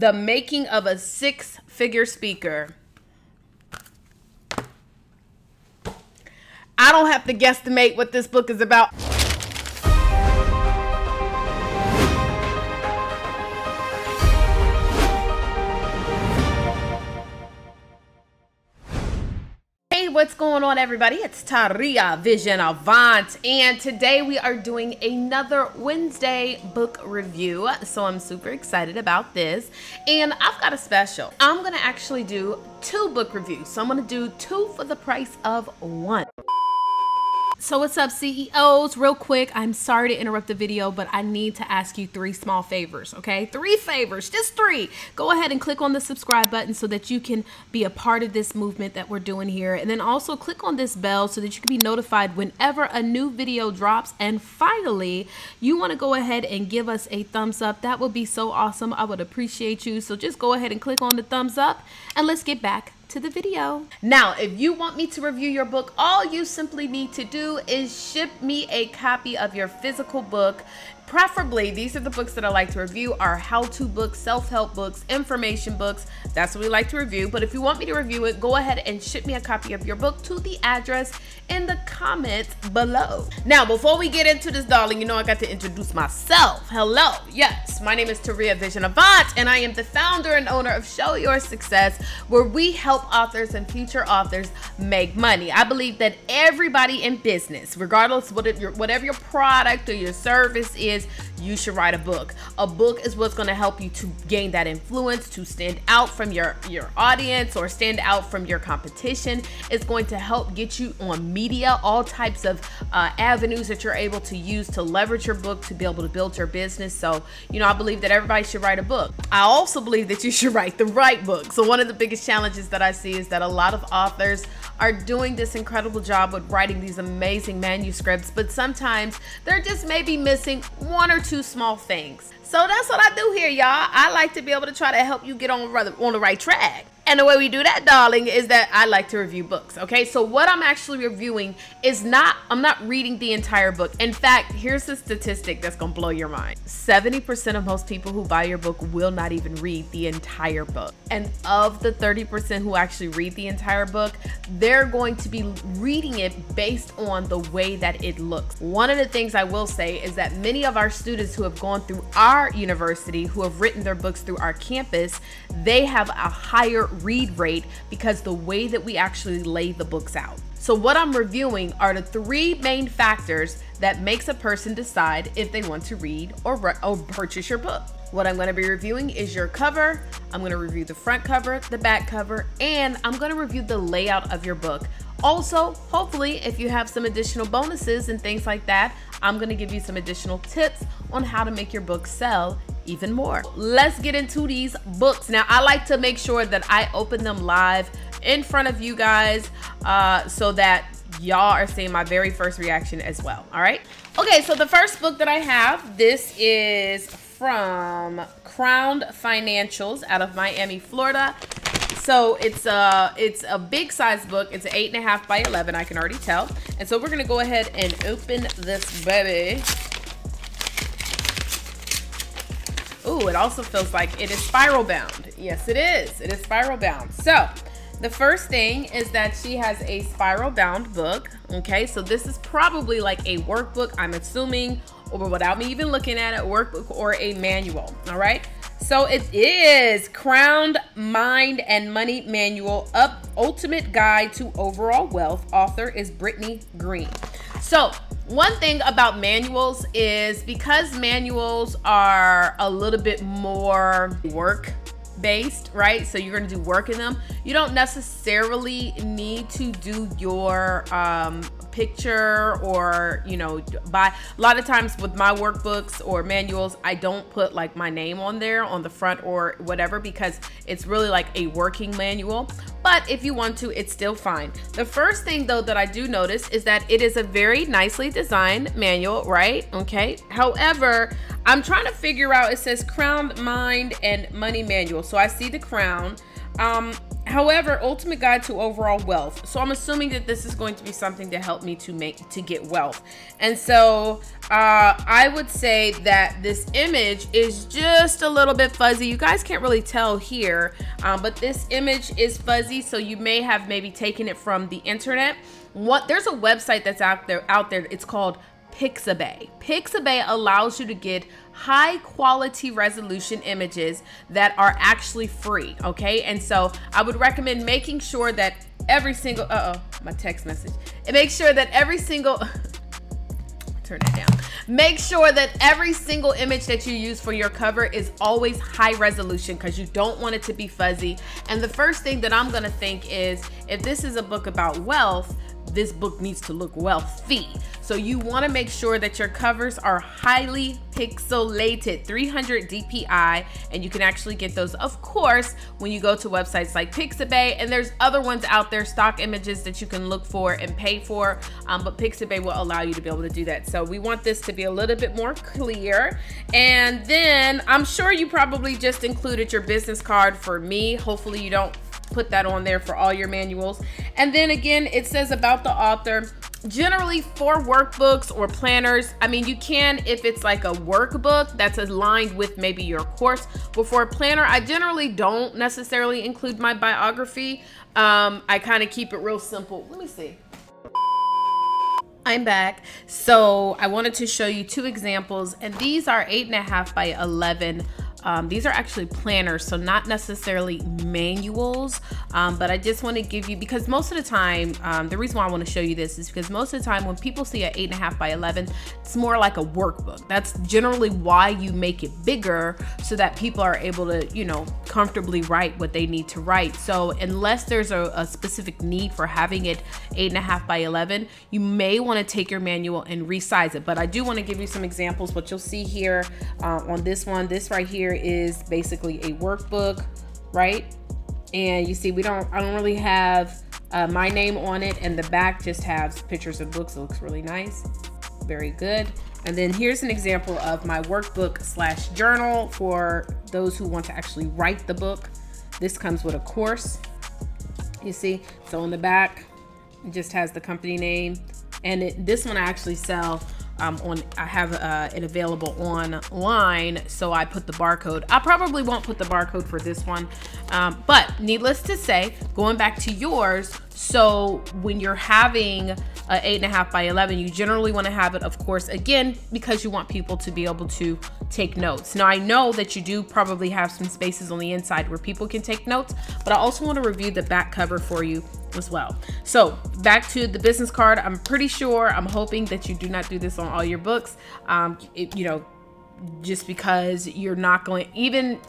The Making of a Six Figure Speaker. I don't have to guesstimate what this book is about. What's going on everybody? It's Taria Vision Avant and today we are doing another Wednesday book review. So I'm super excited about this and I've got a special. I'm gonna actually do two book reviews. So I'm gonna do two for the price of one. So what's up CEOs? Real quick, I'm sorry to interrupt the video, but I need to ask you three small favors, okay? Three favors, just three. Go ahead and click on the subscribe button so that you can be a part of this movement that we're doing here. And then also click on this bell so that you can be notified whenever a new video drops. And finally, you wanna go ahead and give us a thumbs up. That would be so awesome. I would appreciate you. So just go ahead and click on the thumbs up and let's get back to the video. Now, if you want me to review your book, all you simply need to do is ship me a copy of your physical book preferably these are the books that I like to review are how-to books, self-help books, information books. That's what we like to review. But if you want me to review it, go ahead and ship me a copy of your book to the address in the comments below. Now, before we get into this, darling, you know I got to introduce myself. Hello. Yes, my name is Taria Vision Avant, and I am the founder and owner of Show Your Success, where we help authors and future authors make money. I believe that everybody in business, regardless what your, whatever your product or your service is, is you should write a book. A book is what's going to help you to gain that influence, to stand out from your your audience or stand out from your competition. It's going to help get you on media, all types of uh, avenues that you're able to use to leverage your book to be able to build your business. So, you know, I believe that everybody should write a book. I also believe that you should write the right book. So, one of the biggest challenges that I see is that a lot of authors are doing this incredible job with writing these amazing manuscripts, but sometimes they're just maybe missing one or two small things. So that's what I do here, y'all. I like to be able to try to help you get on, on the right track. And the way we do that, darling, is that I like to review books. Okay, so what I'm actually reviewing is not, I'm not reading the entire book. In fact, here's a statistic that's gonna blow your mind 70% of most people who buy your book will not even read the entire book. And of the 30% who actually read the entire book, they're going to be reading it based on the way that it looks. One of the things I will say is that many of our students who have gone through our university, who have written their books through our campus, they have a higher read rate because the way that we actually lay the books out. So what I'm reviewing are the three main factors that makes a person decide if they want to read or, or purchase your book. What I'm going to be reviewing is your cover. I'm going to review the front cover, the back cover, and I'm going to review the layout of your book. Also, hopefully, if you have some additional bonuses and things like that, I'm going to give you some additional tips on how to make your book sell even more. Let's get into these books. Now, I like to make sure that I open them live in front of you guys uh, so that y'all are seeing my very first reaction as well. All right. Okay, so the first book that I have, this is from Crowned Financials out of Miami, Florida. So it's a it's a big size book. It's an eight and a half by eleven. I can already tell. And so we're gonna go ahead and open this baby. Ooh, it also feels like it is spiral bound. Yes, it is. It is spiral bound. So the first thing is that she has a spiral bound book. Okay, so this is probably like a workbook, I'm assuming, or without me even looking at it, workbook or a manual. All right. So it is Crowned Mind and Money Manual Up Ultimate Guide to Overall Wealth. Author is Brittany Green. So one thing about manuals is because manuals are a little bit more work based, right? So you're to do work in them. You don't necessarily need to do your um, picture or you know by a lot of times with my workbooks or manuals i don't put like my name on there on the front or whatever because it's really like a working manual. But if you want to it's still fine. The first thing though that i do notice is that it is a very nicely designed manual right? Okay. However i'm trying to figure out it says crown mind and money manual. So i see the crown. Um However, Ultimate Guide to Overall Wealth. So I'm assuming that this is going to be something to help me to make to get wealth. And so uh, I would say that this image is just a little bit fuzzy. You guys can't really tell here, um, but this image is fuzzy. So you may have maybe taken it from the internet. What there's a website that's out there out there. It's called Pixabay. Pixabay allows you to get high quality resolution images that are actually free, okay? And so I would recommend making sure that every single, uh-oh, my text message. And make sure that every single, turn that down. Make sure that every single image that you use for your cover is always high resolution because you don't want it to be fuzzy. And the first thing that I'm gonna think is, if this is a book about wealth, this book needs to look wealthy. So you want to make sure that your covers are highly pixelated, 300 DPI, and you can actually get those, of course, when you go to websites like Pixabay. And there's other ones out there, stock images that you can look for and pay for, um, but Pixabay will allow you to be able to do that. So we want this to be a little bit more clear. And then I'm sure you probably just included your business card for me. Hopefully you don't put that on there for all your manuals. And then again, it says about the author. Generally for workbooks or planners, I mean, you can if it's like a workbook that's aligned with maybe your course. But for a planner, I generally don't necessarily include my biography. Um, I kind of keep it real simple. Let me see. I'm back. So I wanted to show you two examples, and these are eight and a half by 11 um, these are actually planners, so not necessarily manuals, um, but I just want to give you, because most of the time, um, the reason why I want to show you this is because most of the time when people see an 8.5 by 11, it's more like a workbook. That's generally why you make it bigger so that people are able to, you know, comfortably write what they need to write. So unless there's a, a specific need for having it 8.5 by 11, you may want to take your manual and resize it. But I do want to give you some examples. What you'll see here uh, on this one, this right here here is basically a workbook, right? And you see, we don't, I don't really have uh, my name on it and the back just has pictures of books. It looks really nice. Very good. And then here's an example of my workbook slash journal for those who want to actually write the book. This comes with a course. You see, so on the back, it just has the company name. And it, this one I actually sell um, on I have uh, it available online so I put the barcode I probably won't put the barcode for this one um, but needless to say going back to yours so when you're having a eight and a half by 11, you generally want to have it, of course, again, because you want people to be able to take notes. Now I know that you do probably have some spaces on the inside where people can take notes, but I also want to review the back cover for you as well. So back to the business card. I'm pretty sure, I'm hoping that you do not do this on all your books. Um, it, you know, just because you're not going, even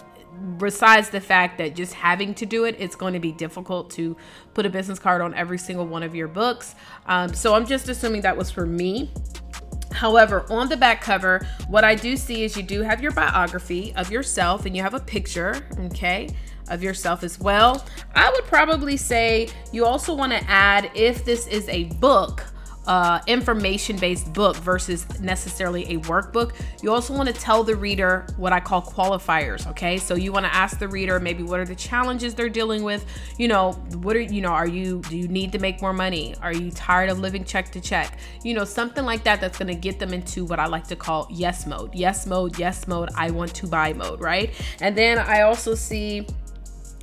besides the fact that just having to do it, it's going to be difficult to put a business card on every single one of your books. Um, so I'm just assuming that was for me. However, on the back cover, what I do see is you do have your biography of yourself and you have a picture, okay, of yourself as well. I would probably say you also want to add if this is a book, uh, information based book versus necessarily a workbook. You also want to tell the reader what I call qualifiers. Okay, so you want to ask the reader maybe what are the challenges they're dealing with. You know, what are you know, are you do you need to make more money? Are you tired of living check to check? You know, something like that that's going to get them into what I like to call yes mode. Yes mode, yes mode, I want to buy mode, right? And then I also see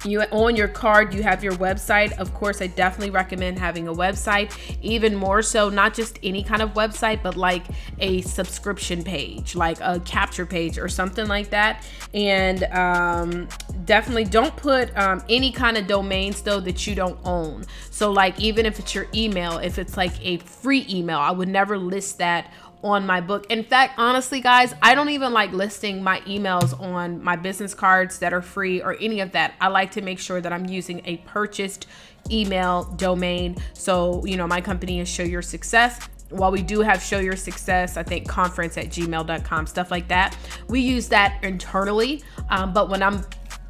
you on your card you have your website. Of course i definitely recommend having a website even more so not just any kind of website but like a subscription page like a capture page or something like that. And um, definitely don't put um, any kind of domains though that you don't own. So like even if it's your email if it's like a free email i would never list that on my book. In fact, honestly, guys, I don't even like listing my emails on my business cards that are free or any of that. I like to make sure that I'm using a purchased email domain. So, you know, my company is Show Your Success. While we do have Show Your Success, I think conference at gmail.com, stuff like that. We use that internally. Um, but when I'm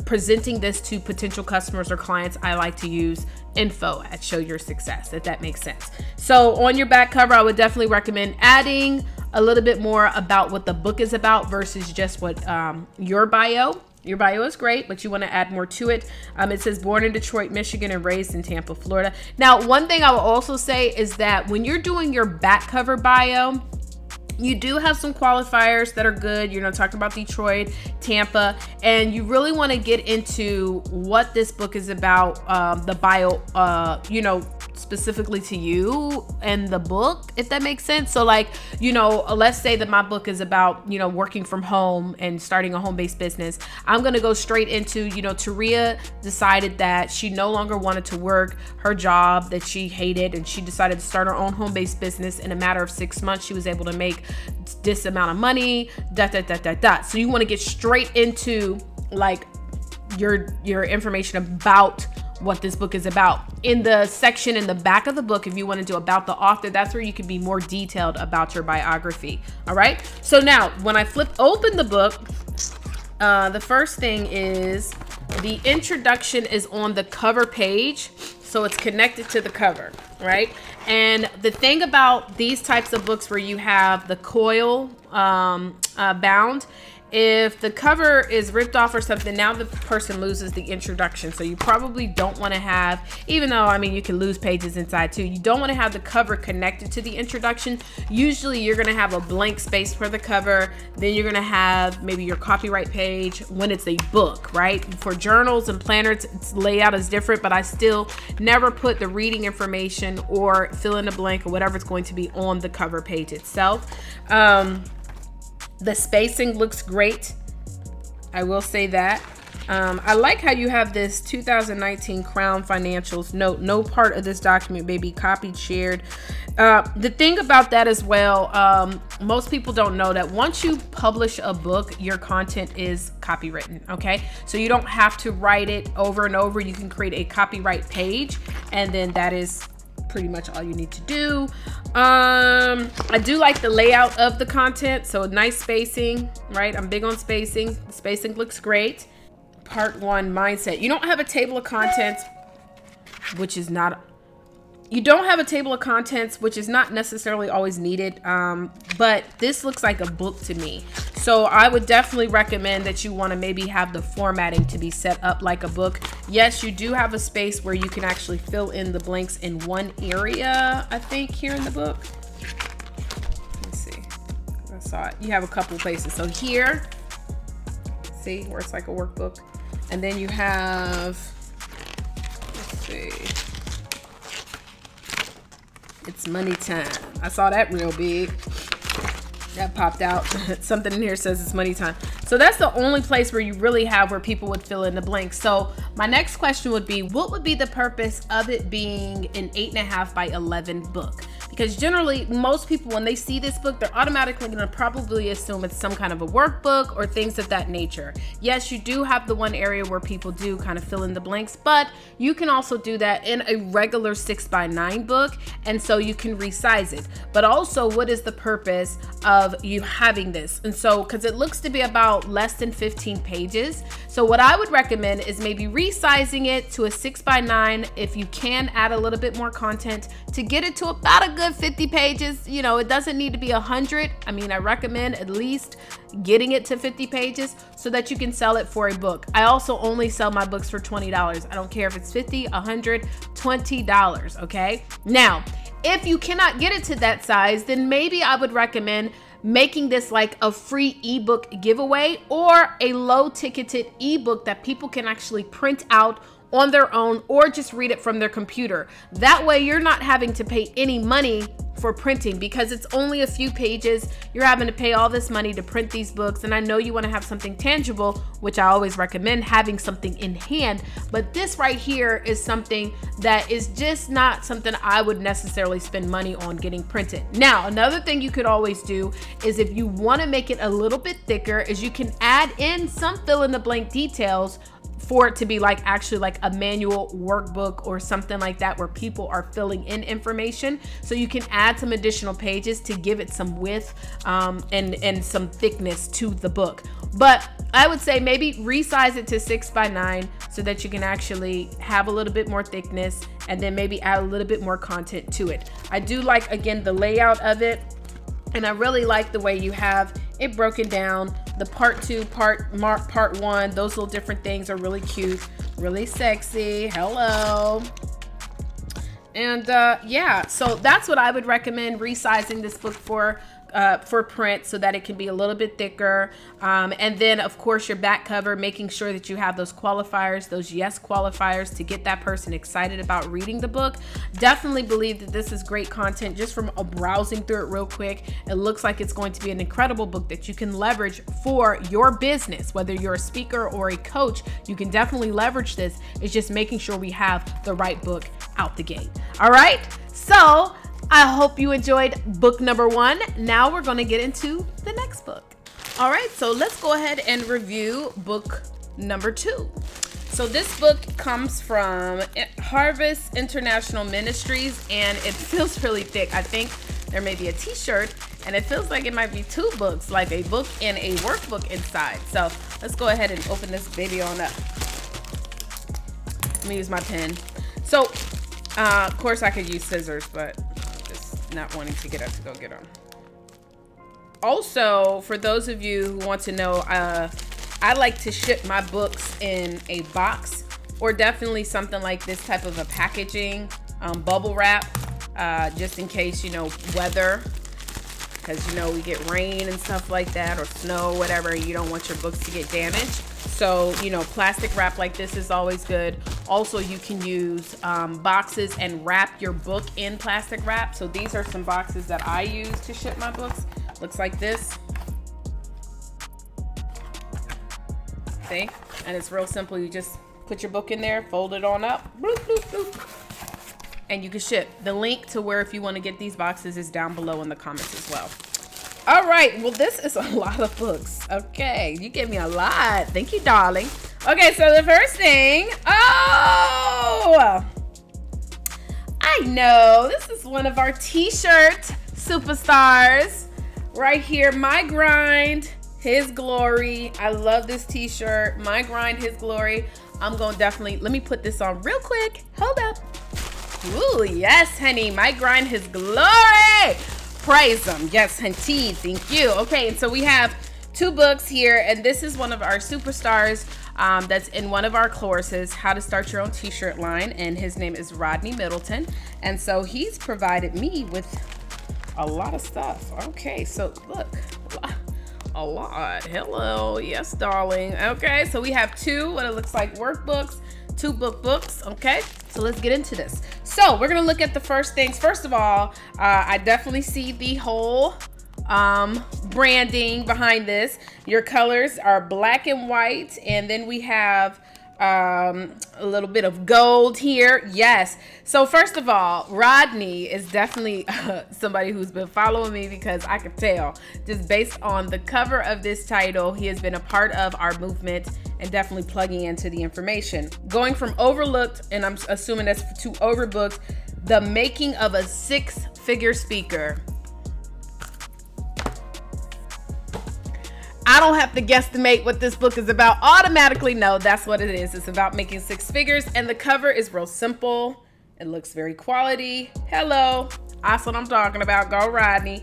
presenting this to potential customers or clients, I like to use info at Show Your Success, if that makes sense. So on your back cover, I would definitely recommend adding a little bit more about what the book is about versus just what um, your bio Your bio is great, but you want to add more to it. Um, it says born in Detroit, Michigan, and raised in Tampa, Florida. Now, one thing I will also say is that when you're doing your back cover bio, you do have some qualifiers that are good. You know, talking about Detroit, Tampa, and you really want to get into what this book is about. Um, the bio, uh, you know, specifically to you and the book, if that makes sense. So, like, you know, let's say that my book is about, you know, working from home and starting a home based business. I'm going to go straight into, you know, Taria decided that she no longer wanted to work her job that she hated and she decided to start her own home based business. In a matter of six months, she was able to make this amount of money, dot, dot, dot, dot, dot. So, you want to get straight into like your your information about what this book is about. In the section in the back of the book, if you want to do about the author, that's where you can be more detailed about your biography. All right. So now, when I flip open the book, uh, the first thing is the introduction is on the cover page. So it's connected to the cover, right? And the thing about these types of books where you have the coil um, uh, bound if the cover is ripped off or something, now the person loses the introduction. So you probably don't want to have, even though, I mean, you can lose pages inside too, you don't want to have the cover connected to the introduction. Usually you're going to have a blank space for the cover. Then you're going to have maybe your copyright page when it's a book, right? For journals and planners, its layout is different, but I still never put the reading information or fill in the blank or whatever it's going to be on the cover page itself. Um, the spacing looks great. I will say that. Um, I like how you have this 2019 Crown Financials note. No part of this document may be copied, shared. Uh, the thing about that as well, um, most people don't know that once you publish a book, your content is copywritten. Okay, so you don't have to write it over and over. You can create a copyright page, and then that is pretty much all you need to do. Um, I do like the layout of the content. So nice spacing, right? I'm big on spacing. The spacing looks great. Part one, mindset. You don't have a table of contents, which is not you don't have a table of contents, which is not necessarily always needed, um, but this looks like a book to me. So I would definitely recommend that you want to maybe have the formatting to be set up like a book. Yes, you do have a space where you can actually fill in the blanks in one area, I think, here in the book. Let's see. I saw it. You have a couple places. So here, see, where it's like a workbook. And then you have, let's see. It's money time. I saw that real big. That popped out. Something in here says it's money time. So that's the only place where you really have where people would fill in the blanks. So my next question would be, what would be the purpose of it being an eight and a half by 11 book? Because generally most people when they see this book they're automatically going to probably assume it's some kind of a workbook or things of that nature. Yes you do have the one area where people do kind of fill in the blanks but you can also do that in a regular six by nine book and so you can resize it. But also what is the purpose of you having this? And so because it looks to be about less than 15 pages. So what i would recommend is maybe resizing it to a six by nine if you can add a little bit more content to get it to about a good 50 pages. You know, it doesn't need to be 100. I mean, I recommend at least getting it to 50 pages so that you can sell it for a book. I also only sell my books for $20. I don't care if it's 50, 100, $20, okay? Now, if you cannot get it to that size, then maybe I would recommend making this like a free ebook giveaway or a low ticketed ebook that people can actually print out on their own or just read it from their computer. That way, you're not having to pay any money for printing because it's only a few pages. You're having to pay all this money to print these books. And I know you want to have something tangible, which I always recommend having something in hand. But this right here is something that is just not something I would necessarily spend money on getting printed. Now, another thing you could always do is if you want to make it a little bit thicker, is you can add in some fill in the blank details for it to be like actually like a manual workbook or something like that where people are filling in information so you can add some additional pages to give it some width um, and and some thickness to the book but I would say maybe resize it to six by nine so that you can actually have a little bit more thickness and then maybe add a little bit more content to it. I do like, again, the layout of it. And I really like the way you have it broken down the part two, part mark, part one, those little different things are really cute, really sexy. Hello. And uh, yeah, so that's what I would recommend resizing this book for uh, for print so that it can be a little bit thicker. Um, and then, of course, your back cover, making sure that you have those qualifiers, those yes qualifiers to get that person excited about reading the book. Definitely believe that this is great content just from a browsing through it real quick. It looks like it's going to be an incredible book that you can leverage for your business, whether you're a speaker or a coach. You can definitely leverage this. It's just making sure we have the right book out the gate. All right. So, I hope you enjoyed book number one. Now we're to get into the next book. All right, so let's go ahead and review book number two. So this book comes from Harvest International Ministries and it feels really thick. I think there may be a t-shirt and it feels like it might be two books, like a book and a workbook inside. So let's go ahead and open this baby on up. Let me use my pen. So, uh, of course I could use scissors, but not wanting to get up to go get them. Also, for those of you who want to know, uh, I like to ship my books in a box or definitely something like this type of a packaging, um, bubble wrap, uh, just in case, you know, weather, because, you know, we get rain and stuff like that or snow, whatever, you don't want your books to get damaged. So, you know, plastic wrap like this is always good. Also, you can use um, boxes and wrap your book in plastic wrap. So these are some boxes that I use to ship my books. Looks like this. See? And it's real simple. You just put your book in there, fold it on up, bloop, bloop, bloop, and you can ship. The link to where if you want to get these boxes is down below in the comments as well. All right, well, this is a lot of books. Okay, you gave me a lot. Thank you, darling. Okay, so the first thing, oh, I know this is one of our t-shirt superstars right here. My grind, his glory. I love this t-shirt. My grind, his glory. I'm gonna definitely, let me put this on real quick. Hold up. Ooh, yes, honey. My grind, his glory. Praise him. Yes, hunty. Thank you. Okay, and so we have two books here, and this is one of our superstars um, that's in one of our courses, How to Start Your Own T-Shirt Line, and his name is Rodney Middleton. And so he's provided me with a lot of stuff. Okay, so look, a lot. Hello, yes, darling. Okay, so we have two, what it looks like workbooks, two book books. Okay, so let's get into this. So we're gonna look at the first things. First of all, uh, I definitely see the whole um, branding behind this. Your colors are black and white, and then we have um, a little bit of gold here. Yes. So first of all, Rodney is definitely uh, somebody who's been following me because I could tell just based on the cover of this title, he has been a part of our movement and definitely plugging into the information. Going from overlooked, and I'm assuming that's to overbooked, the making of a six figure speaker. I don't have to guesstimate what this book is about. Automatically know that's what it is. It's about making six figures, and the cover is real simple. It looks very quality. Hello, that's what I'm talking about. Go Rodney.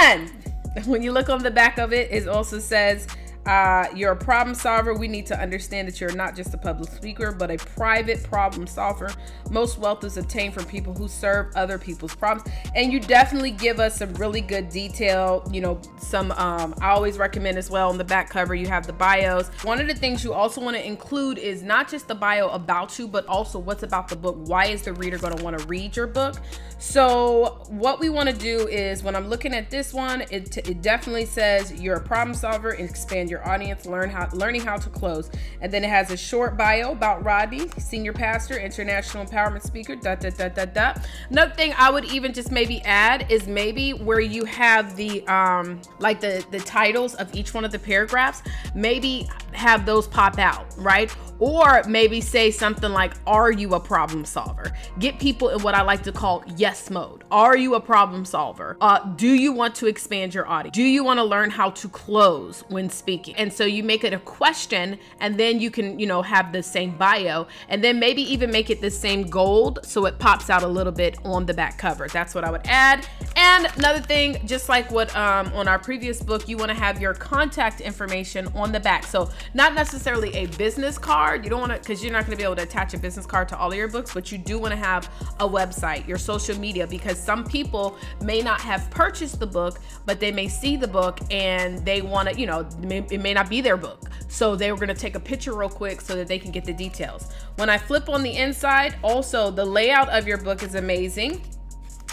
And when you look on the back of it, it also says uh, you're a problem solver. We need to understand that you're not just a public speaker, but a private problem solver. Most wealth is obtained from people who serve other people's problems. And you definitely give us some really good detail. You know, some, um, I always recommend as well on the back cover, you have the bios. One of the things you also want to include is not just the bio about you, but also what's about the book. Why is the reader going to want to read your book? So, what we want to do is when I'm looking at this one, it, it definitely says you're a problem solver and expand your your audience, learn how learning how to close. And then it has a short bio about Rodney, senior pastor, international empowerment speaker, da da da da da. Another thing I would even just maybe add is maybe where you have the um like the the titles of each one of the paragraphs, maybe have those pop out, right? Or maybe say something like, Are you a problem solver? Get people in what I like to call yes mode. Are you a problem solver? Uh, do you want to expand your audience? Do you want to learn how to close when speaking? And so you make it a question, and then you can, you know, have the same bio, and then maybe even make it the same gold so it pops out a little bit on the back cover. That's what I would add. And another thing, just like what um, on our previous book, you want to have your contact information on the back. So not necessarily a business card. You don't want to, because you're not going to be able to attach a business card to all of your books, but you do want to have a website, your social media, because some people may not have purchased the book, but they may see the book and they want to, you know, it may not be their book. So they were going to take a picture real quick so that they can get the details. When I flip on the inside, also the layout of your book is amazing.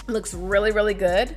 Looks really, really good.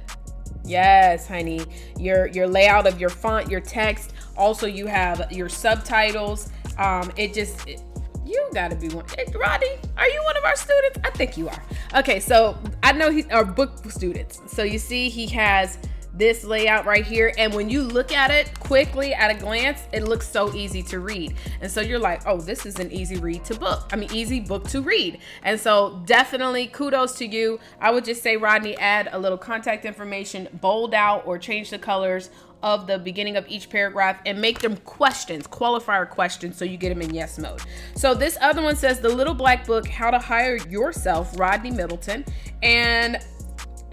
Yes, honey. Your your layout of your font, your text. Also, you have your subtitles. Um, it just it, you gotta be one. Hey, Rodney, are you one of our students? I think you are. Okay, so I know he's our book students. So you see, he has this layout right here. And when you look at it quickly at a glance, it looks so easy to read. And so you're like, oh, this is an easy read to book. I mean, easy book to read. And so definitely kudos to you. I would just say, Rodney, add a little contact information, bold out or change the colors of the beginning of each paragraph and make them questions, qualifier questions, so you get them in yes mode. So this other one says the little black book, how to hire yourself, Rodney Middleton. And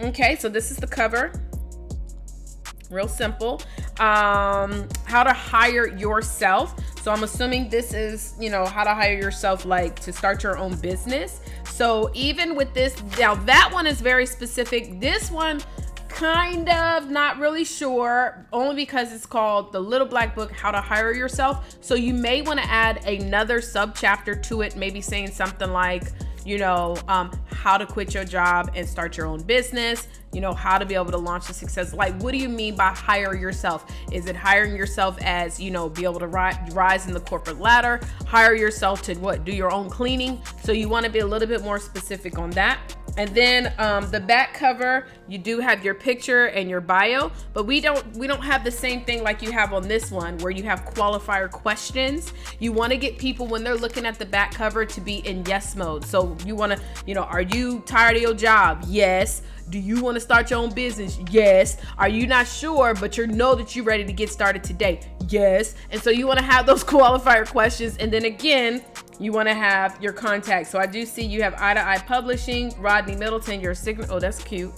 okay, so this is the cover real simple. Um, how to hire yourself. So I'm assuming this is, you know, how to hire yourself, like to start your own business. So even with this, now that one is very specific. This one, kind of not really sure only because it's called the little black book how to hire yourself so you may want to add another sub chapter to it maybe saying something like you know, um, how to quit your job and start your own business, you know, how to be able to launch a success. Like, what do you mean by hire yourself? Is it hiring yourself as, you know, be able to ri- rise in the corporate ladder? Hire yourself to what? Do your own cleaning? So you want to be a little bit more specific on that. And then um, the back cover, you do have your picture and your bio, but we don't we don't have the same thing like you have on this one where you have qualifier questions. You want to get people when they're looking at the back cover to be in yes mode. So you want to, you know, are you tired of your job? Yes. Do you want to start your own business? Yes. Are you not sure, but you know that you're ready to get started today? Yes. And so you want to have those qualifier questions. And then again, you want to have your contact. So I do see you have Eye to Eye Publishing, Rodney Middleton, your signature. Oh, that's cute.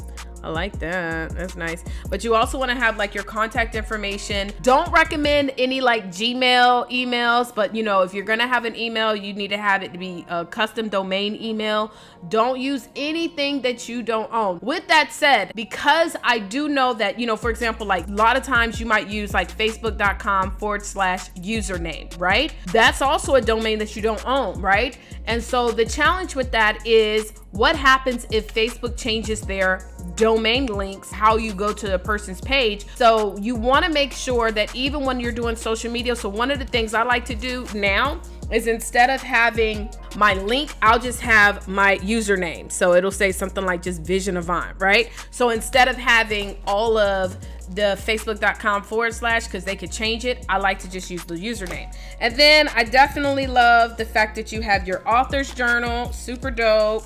I like that. That's nice. But you also want to have like your contact information. Don't recommend any like Gmail emails, but you know, if you're going to have an email, you need to have it to be a custom domain email. Don't use anything that you don't own. With that said, because I do know that, you know, for example, like a lot of times you might use like facebook.com forward slash username, right? That's also a domain that you don't own, right? And so the challenge with that is what happens if Facebook changes their domain links, how you go to a person's page. So you want to make sure that even when you're doing social media, so one of the things I like to do now is instead of having my link, I'll just have my username. So it'll say something like just Vision Avant, right? So instead of having all of the facebook.com forward slash because they could change it. I like to just use the username. And then I definitely love the fact that you have your author's journal, super dope,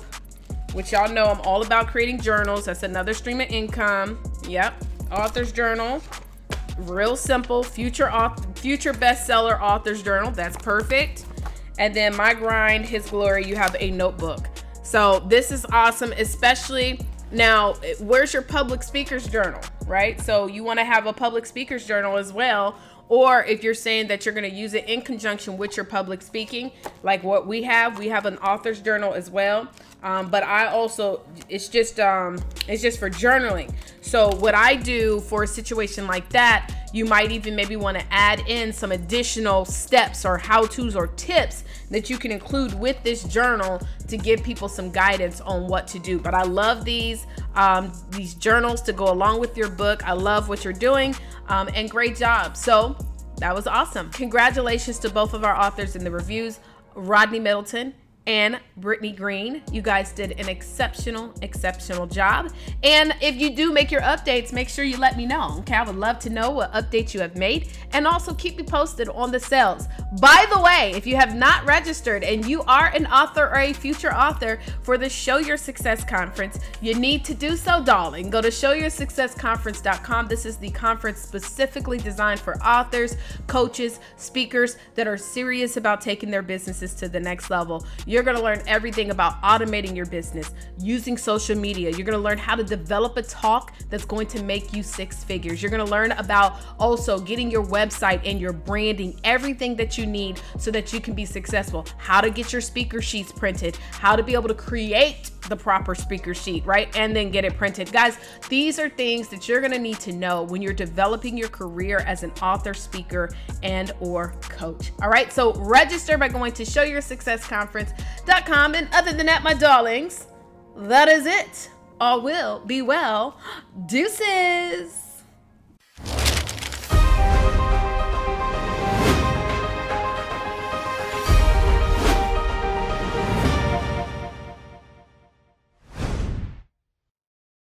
which y'all know I'm all about creating journals. That's another stream of income. Yep, author's journal. Real simple, future author, future bestseller author's journal. That's perfect. And then my grind, his glory, you have a notebook. So this is awesome, especially now, where's your public speaker's journal, right? So you want to have a public speaker's journal as well. Or if you're saying that you're going to use it in conjunction with your public speaking, like what we have, we have an author's journal as well. Um, but I also, it's just, um, it's just for journaling. So what I do for a situation like that, you might even maybe want to add in some additional steps or how-tos or tips that you can include with this journal to give people some guidance on what to do. But I love these um, these journals to go along with your book. I love what you're doing um, and great job. So that was awesome. Congratulations to both of our authors in the reviews, Rodney Middleton and Brittany Green. You guys did an exceptional, exceptional job. And if you do make your updates, make sure you let me know. Okay, I would love to know what updates you have made and also keep me posted on the sales. By the way, if you have not registered and you are an author or a future author for the Show Your Success Conference, you need to do so, darling. Go to showyoursuccessconference.com. This is the conference specifically designed for authors, coaches, speakers that are serious about taking their businesses to the next level. You're to learn everything about automating your business, using social media. You're to learn how to develop a talk that's going to make you six figures. You're to learn about also getting your website and your branding, everything that you need so that you can be successful. How to get your speaker sheets printed, how to be able to create the proper speaker sheet, right? And then get it printed. Guys, these are things that you're going to need to know when you're developing your career as an author, speaker, and or coach. All right? So register by going to showyoursuccessconference.com and other than that, my darlings, that is it. All will be well. Deuces.